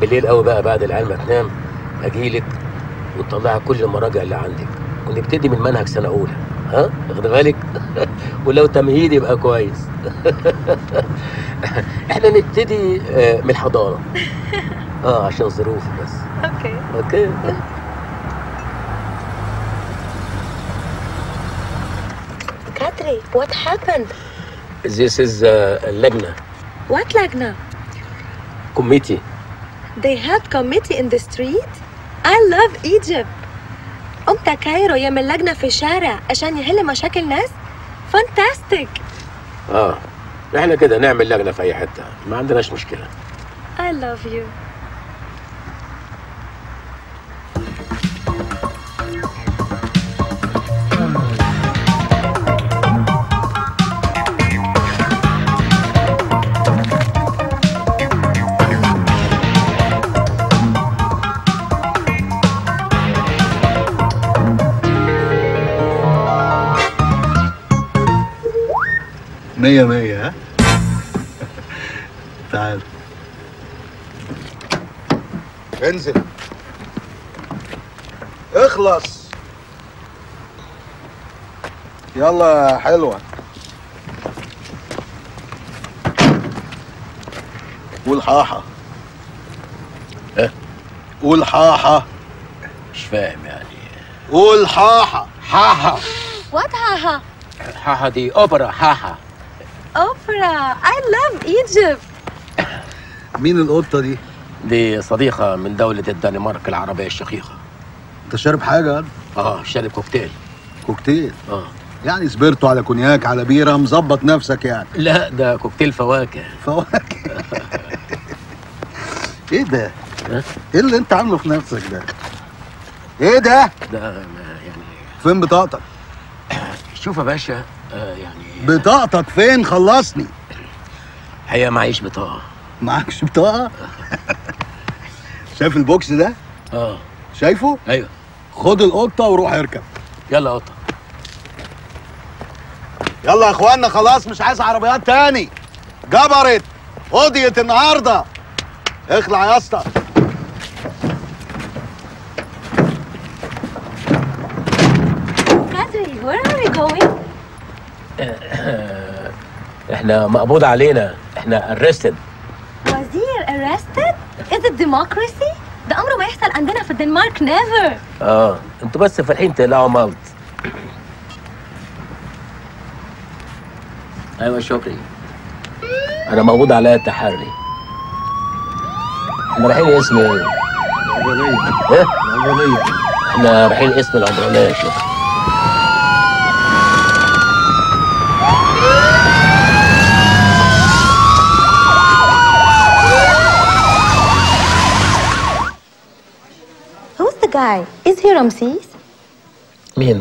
بالليل قوي بقى بعد العيال ما تنام اجيلك وتطلعي كل المراجع اللي عندك. ونبتدي من منهج سنة أولى. ها؟ واخد بالك؟ ولو تمهيد يبقى كويس. إحنا نبتدي آه، من الحضانة. آه عشان ظروفي بس. okay. okay؟ what happened? This is uh, اللجنه What لجنة? Committee. They had committee in the street? I love Egypt. قمت Cairo يعمل لجنة في الشارع عشان يحل مشاكل ناس؟ Fantastic. آه إحنا كده نعمل لجنة في أي حتة ما عندناش مشكلة I love you. مية مية ها؟ تعال. انزل. اخلص. يلا حلوة. قول حاحة. إيه؟ قول حاحة. مش فاهم يعني. قول حاحة. حاحة. What حاحة? حاحة دي أوبرا حاحة. Opera. I love Egypt. مين القطة دي؟ دي صديقة من دولة الدنمارك العربية الشقيقة أنت شارب حاجة؟ آه شارب كوكتيل كوكتيل آه يعني سبرتو على كونياك على بيرة مظبط نفسك يعني لا ده كوكتيل فواكه فواكه إيه ده؟ إيه اللي أنت عامله في نفسك ده؟ إيه ده؟ ده ما يعني فين بطاقتك؟ شوف يا باشا آه يعني بطاقتك فين؟ خلصني هي معيش بطاقة معكش بطاقة؟ شايف البوكس ده؟ آه شايفه؟ أيوه خد القطة وروح اركب يلا قطة يلا يا اخوانا خلاص مش عايز عربيات تاني جبرت قضيت النهارده اخلع يا اسطى where are we going? إحنا مقبوض علينا إحنا arrested وزير arrested? Is it democracy? ده أمره ما يحصل عندنا في الدنمارك never. آه أنتوا بس فالحين تقلعوا مالت أيوه شكري أنا مقبوض عليا التحري إحنا رايحين اسم إيه؟ إيه؟ إحنا رايحين اسم العمرانية يا شكري Who's the guy? Is he Ramses? مين